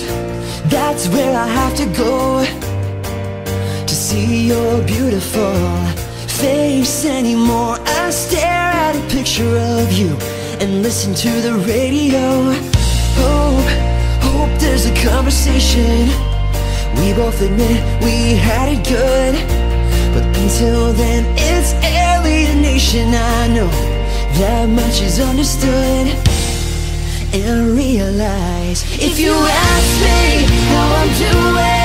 arms That's where I have to go To see your beautiful face anymore. I stare at a picture of you And listen to the radio. Hope, hope there's a conversation. We both admit we had it good. But until then it's alienation. I know that much is understood and realize. If you ask me how I'm doing